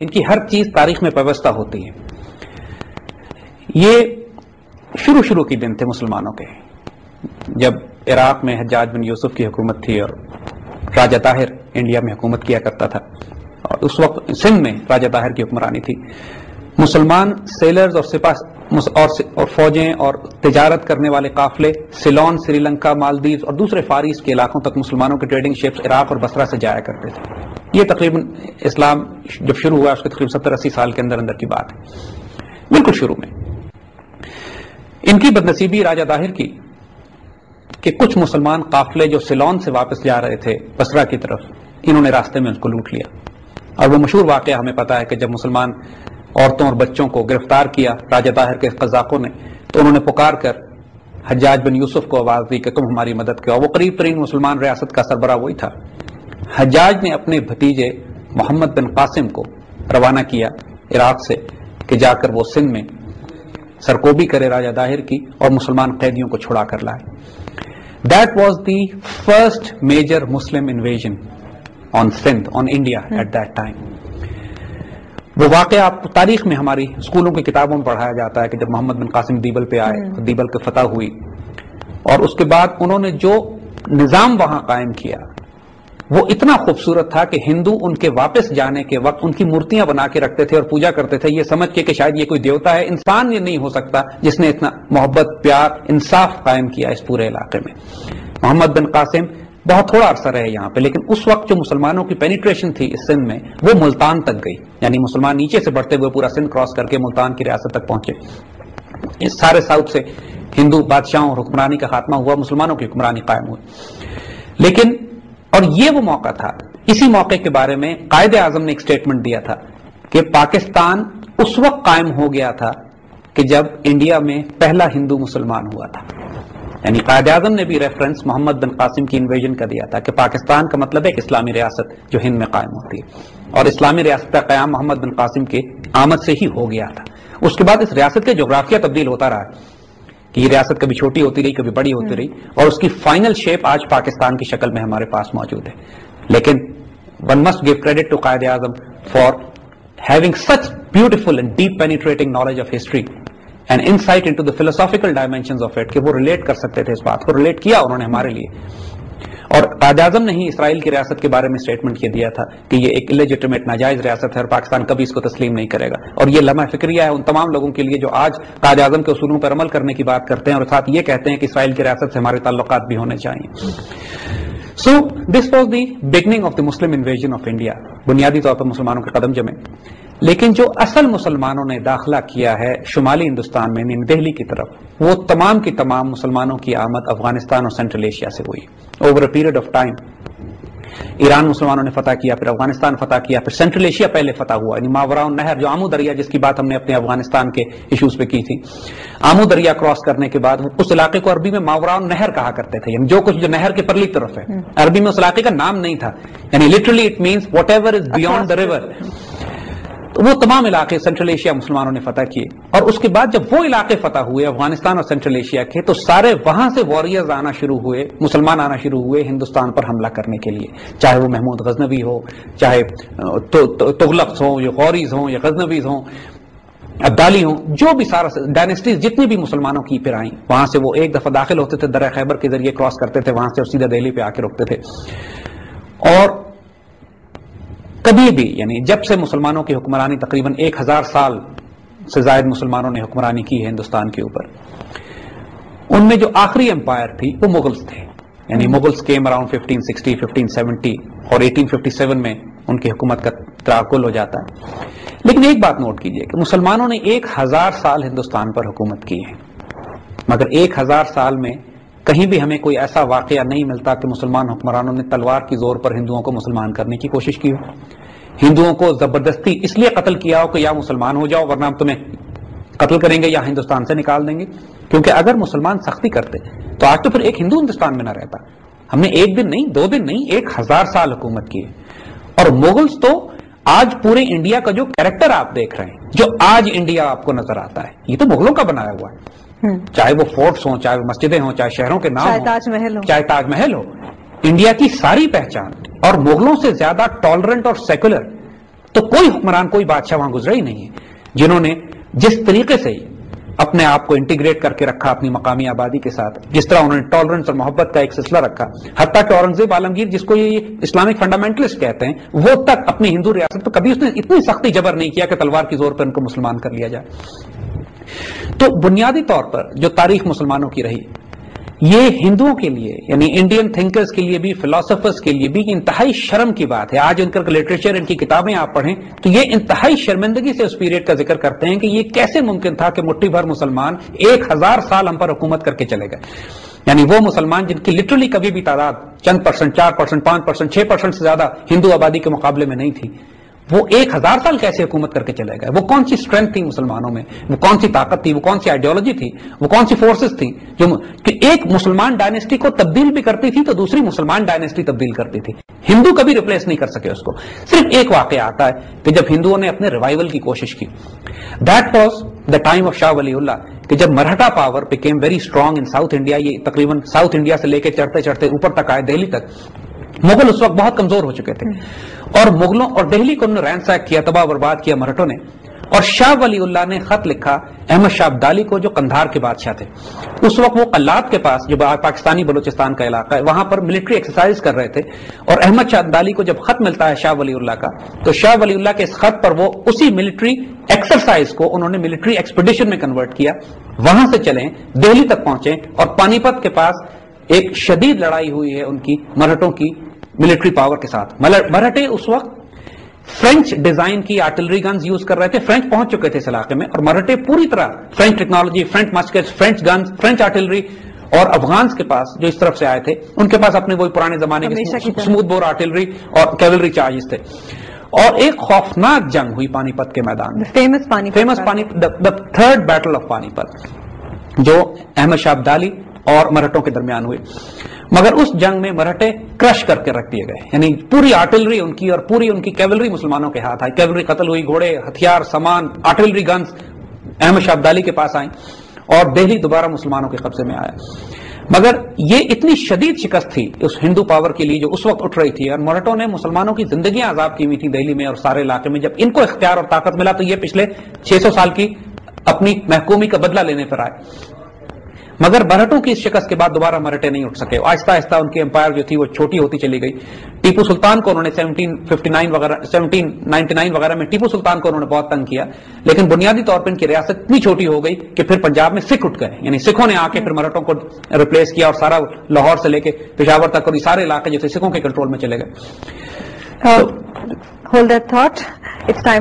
इनकी हर चीज़ तारीख में व्यवस्था होती है। ये शुरू शुरू के दिन थे मुसलमानों के। जब इराक में हजाज बिन यूसुफ की हुकूमत थी और राजा ताहिर इंडिया में हुकूमत किया करता था और उस वक्त सिंध में राजा ताहिर की हुक्मरानी थी। मुसलमान सेलर्स और सिपा और, और फौजें और तजारत करने वाले काफले सिलोन श्रीलंका मालदीव और दूसरे फारिस के इलाकों तक मुसलमानों के ट्रेडिंग शिप्स इराक और बसरा से जाया करते थे। ये तकरीबन इस्लाम जब शुरू हुआ, उसके तकरीबन सत्तर अस्सी साल के अंदर अंदर की बात है। बिल्कुल शुरू में। इनकी बदनसीबी राजा दाहिर की, कि कुछ मुसलमान काफले जो सिलोन से वापस जा रहे थे, बसरा की तरफ़, इन्होंने रास्ते में उसको लूट लिया। और वो मशहूर वाक़ हमें पता है कि जब मुसलमान औरतों और बच्चों को गिरफ़्तार किया राजा ताहिर के कजाकों ने तो उन्होंने पुकार कर हजाज बिन यूसुफ को आवाज़ दी कि तुम हमारी मदद करो। वो करीब तरीन मुसलमान रियासत का सरबरा वही था। हजाज ने अपने भतीजे मोहम्मद बिन कासिम को रवाना किया इराक से कि जाकर वो सिंध में सरकोबी करे राजा दाहिर की और मुसलमान कैदियों को छुड़ा कर लाए। That was the first major Muslim invasion on Sindh on India at that time वो वाक़ आप तारीख में हमारी स्कूलों की किताबों में पढ़ाया जाता है कि जब मोहम्मद बिन कासिम दीबल पे आए तो दीबल की फतह हुई। और उसके बाद उन्होंने जो निज़ाम वहाँ कायम किया वो इतना खूबसूरत था कि हिंदू उनके वापस जाने के वक्त उनकी मूर्तियाँ बना के रखते थे और पूजा करते थे। ये समझ के कि शायद ये कोई देवता है, इंसान ये नहीं हो सकता जिसने इतना मोहब्बत, प्यार, इंसाफ कायम किया इस पूरे इलाके में। मोहम्मद बिन कासिम बहुत थोड़ा अरसा रहे यहाँ पे, लेकिन उस वक्त जो मुसलमानों की पेनिट्रेशन थी इस सिंध में, वो मुल्तान तक गई। यानी मुसलमान नीचे से बढ़ते हुए पूरा सिंध क्रॉस करके मुल्तान की रियासत तक पहुँचे। इस सारे साउथ से हिंदू बादशाहों और हुक्मरानी का खात्मा हुआ, मुसलमानों की हुक्मरानी कायम हुई। लेकिन और ये वो मौका था। इसी मौके के बारे में कायदे आज़म ने एक स्टेटमेंट दिया था कि पाकिस्तान उस वक्त कायम हो गया था कि जब इंडिया में पहला हिंदू मुसलमान हुआ था। यानी कायद आज़म ने भी रेफरेंस मोहम्मद बिन कासिम की इन्वेजन का दिया था कि पाकिस्तान का मतलब है इस्लामी रियासत जो हिंद में कायम होती है। और इस्लामी रियासत का क्याम मोहम्मद बिन कासिम के आमद से ही हो गया था। उसके बाद इस रियासत के जोग्राफिया तब्दील होता रहा। कि ये रियासत कभी छोटी होती रही कभी बड़ी होती रही और उसकी फाइनल शेप आज पाकिस्तान की शक्ल में हमारे पास मौजूद है। लेकिन one must give credit to Quaid Azam for having such beautiful and deep penetrating knowledge of history and insight into the philosophical dimension of it कि वो रिलेट कर सकते थे इस बात को रिलेट किया उन्होंने हमारे लिए। और काजाजम ने ही इसराइल की रियासत के बारे में स्टेटमेंट ये दिया था कि ये एक इलेजिटिमेट नाजायज रियासत है और पाकिस्तान कभी इसको तस्लीम नहीं करेगा। और ये लम्हा फिक्रिया है उन तमाम लोगों के लिए जो आज काजाजम के असूलों पर अमल करने की बात करते हैं और साथ ये कहते हैं कि इसराइल की रियासत से हमारे ताल्लुक भी होने चाहिए। So this was the beginning of the Muslim invasion of India बुनियादी तौर पर मुसलमानों के कदम जमे। लेकिन जो असल मुसलमानों ने दाखिला किया है शुमाली हिंदुस्तान में मीन दिल्ली की तरफ़ वो तमाम की तमाम मुसलमानों की आमद अफ़गानिस्तान और सेंट्रल एशिया से हुई over a period of time Iran मुसलमानों ने फतह किया फिर अफ़गानिस्तान फतह किया फिर सेंट्रल एशिया पहले फतह हुआ यानी मावरा नहर जो आमू दरिया जिसकी बात हमने अपने अफ़गानिस्तान के इश्यूज़ पे की थी आमू दरिया क्रॉस करने के बाद उस इलाके को अरबी में मावरा नहर कहा करते थे यानी जो कुछ जो नहर के परली तरफ़ है। हम्म। अरबी में उस इलाके का नाम नहीं था यानी literally it mean whatever is beyond the river तो वो तमाम इलाके सेंट्रल एशिया मुसलमानों ने फतह किए। और उसके बाद जब वो इलाके फतह हुए अफ़गानिस्तान और सेंट्रल एशिया के तो सारे वहाँ से वॉरियर्स आना शुरू हुए मुसलमान आना शुरू हुए हिंदुस्तान पर हमला करने के लिए। चाहे वो महमूद गजनवी हो चाहे तो, तो, तुगलक हो या गौरीज हो या गजनवीज हो अब्दाली हों जो भी सारा डायनेस्टीज जितनी भी मुसलमानों की फिर आई। वहाँ से वो एक दफ़ा दाखिल होते थे दर खैबर के ज़रिए क्रॉस करते थे वहाँ से सीधा दिल्ली पे आके रुकते थे। और कभी भी यानी जब से मुसलमानों की हुक्मरानी तकरीबन एक हज़ार साल से जायद मुसलमानों ने हुक्मरानी की है हिंदुस्तान के ऊपर उनमें जो आखिरी एम्पायर थी वो मुगल्स थे। यानी मुगल्स केम अराउंड 1560, 1570 और 1857 में उनकी हुकूमत का त्राकुल हो जाता है। लेकिन एक बात नोट कीजिए कि मुसलमानों ने एक हज़ार साल हिंदुस्तान पर हुकूमत की है मगर एक हज़ार साल में कहीं भी हमें कोई ऐसा वाकया नहीं मिलता कि मुसलमान हुक्मरानों ने तलवार की ज़ोर पर हिंदुओं को मुसलमान करने की कोशिश की हो। हिंदुओं को ज़बरदस्ती इसलिए कत्ल किया हो कि या मुसलमान हो जाओ, वरना हम तुम्हें कत्ल करेंगे या हिंदुस्तान से निकाल देंगे। क्योंकि अगर मुसलमान सख्ती करते तो आज तो फिर एक हिंदू हिंदुस्तान में ना रहता। हमने एक दिन नहीं, दो दिन नहीं, एक हज़ार साल हुकूमत की और मुगल्स तो आज पूरे इंडिया का जो कैरेक्टर आप देख रहे हैं, जो आज इंडिया आपको नज़र आता है, ये तो मुगलों का बनाया हुआ है। चाहे वो फोर्ट्स हो चाहे मस्जिदें हों चाहे शहरों के नाम चाहे ताजमहल हो। चाहे ताजमहल हो इंडिया की सारी पहचान और मुगलों से ज़्यादा टॉलरेंट और सेकुलर तो कोई हुक्मरान कोई बादशाह वहाँ गुजरा ही नहीं है जिन्होंने जिस तरीके से अपने आप को इंटीग्रेट करके रखा अपनी मकामी आबादी के साथ जिस तरह उन्होंने टॉलरेंस और मोहब्बत का एक सिलसिला रखा हत्या कि औरंगज़ेब आलमगीर जिसको ये इस्लामिक फंडामेंटलिस्ट कहते हैं वो तक अपनी हिंदू रियासत पर कभी उसने इतनी सख्ती जबर नहीं किया कि तलवार की ज़ोर पर उनको मुसलमान कर लिया जाए। तो बुनियादी तौर पर जो तारीख मुसलमानों की रही, ये हिंदुओं के लिए, यानी इंडियन थिंकर्स के लिए भी फिलोसफर्स के लिए भी इंतहाई शर्म की बात है। आज उनका लिटरेचर इनकी किताबें आप पढ़ें तो ये इंतहाई शर्मिंदगी से उस पीरियड का ज़िक्र करते हैं कि ये कैसे मुमकिन था कि मुट्ठी भर मुसलमान एक हज़ार साल हम पर हुकूमत करके चले गए। यानी वो मुसलमान जिनकी लिटरली कभी भी तादाद, चंद परसेंट, चार परसेंट, पाँच परसेंट, छह परसेंट से ज़्यादा हिंदू आबादी के मुकाबले में नहीं थी वो एक हज़ार साल कैसे हुकूमत करके चले गए? वो कौन सी स्ट्रेंथ थी मुसलमानों में? वो कौन सी ताकत थी? वो कौन सी आइडियोलॉजी थी? वो कौन सी फोर्सेस थी? जो कि एक मुसलमान डायनेस्टी को तब्दील भी करती थी तो दूसरी मुसलमान डायनेस्टी तब्दील करती थी। हिंदू कभी रिप्लेस नहीं कर सके उसको। सिर्फ़ एक वाक्य आता है कि जब हिंदुओं ने अपने रिवाइवल की कोशिश की that was the time of Shah Waliullah कि जब Maratha power became very strong in south India ये तकरीबन साउथ इंडिया से लेकर चढ़ते चढ़ते ऊपर तक आए दिल्ली तक, मुगल उस वक्त बहुत कमज़ोर हो चुके थे। और मुगलों और दिल्ली को उन्होंने रैंसैक किया, तबाह बर्बाद किया मराठों ने। और शाह वली उल्लाह ने खत लिखा अहमद शाह अब्दाली को, जो कंधार के बादशाह थे। उस वक्त वो कल्लात के पास, जो पाकिस्तानी बलूचिस्तान का इलाका है, वहाँ पर मिलिट्री एक्सरसाइज कर रहे थे। और अहमद शाह अब्दाली को जब खत मिलता है शाह वली उल्लाह का तो शाह वली उल्लाह के इस खत पर वो उसी मिलिट्री एक्सरसाइज को उन्होंने मिलिट्री एक्सपीडिशन में कन्वर्ट किया। वहाँ से चले, दिल्ली तक पहुँचे और पानीपत के पास एक शदीद लड़ाई हुई है उनकी, मराठों की। मिलिट्री पावर के साथ। मराठे उस वक्त फ्रेंच डिज़ाइन की आर्टिलरी गन्स यूज़ कर रहे थे फ्रेंच पहुँच चुके थे इस इलाके में और मराठे पूरी तरह French technology French musket French guns French artillery और अफगान के पास जो इस तरफ़ से आए थे उनके पास अपने वही पुराने जमाने के स्मूथ बोर आर्टिलरी और कैवलरी चार्जेस थे। और एक खौफनाक जंग हुई पानीपत के मैदान में। फ़ेमस पानी फ़ेमस पानी the third battle of Panipat जो अहमद शाह अब्दाली और मराठों के दरमियान हुई। मगर उस जंग में मराठे क्रश करके रख दिए गए। यानी पूरी आर्टिलरी उनकी और पूरी उनकी कैवलरी मुसलमानों के हाथ आई। कैवलरी कत्ल हुई, घोड़े, हथियार, सामान, आर्टिलरी गन्स अहमद शाह अब्दाली के पास आई और दिल्ली दोबारा मुसलमानों के कब्जे में आया। मगर ये इतनी शदीद शिकस्त थी उस हिंदू पावर के लिए जो उस वक्त उठ रही थी। और मराठों ने मुसलमानों की ज़िंदगी आज़ाद की हुई थी दिल्ली में और सारे इलाके में। जब इनको इख्तियार और ताकत मिला तो ये पिछले 600 साल की अपनी महकूमी का बदला लेने पर आए। मगर मराठों की इस शिकस्त के बाद दोबारा मराठे नहीं उठ सके। आहिस्ता आहिस्ता उनकी एम्पायर जो थी वो छोटी होती चली गई। टीपू सुल्तान को उन्होंने 1759 वगैरह 1799 वगैरह में टीपू सुल्तान को उन्होंने बहुत तंग किया। लेकिन बुनियादी तौर पर इनकी रियासत इतनी छोटी हो गई कि फिर पंजाब में सिख उठ गए। यानी सिखों ने आके फिर मराठों को रिप्लेस किया और सारा लाहौर से लेकर पिशावर तक और सारे इलाके जो थे सिखों के कंट्रोल में चले गए। Hold that thought it's time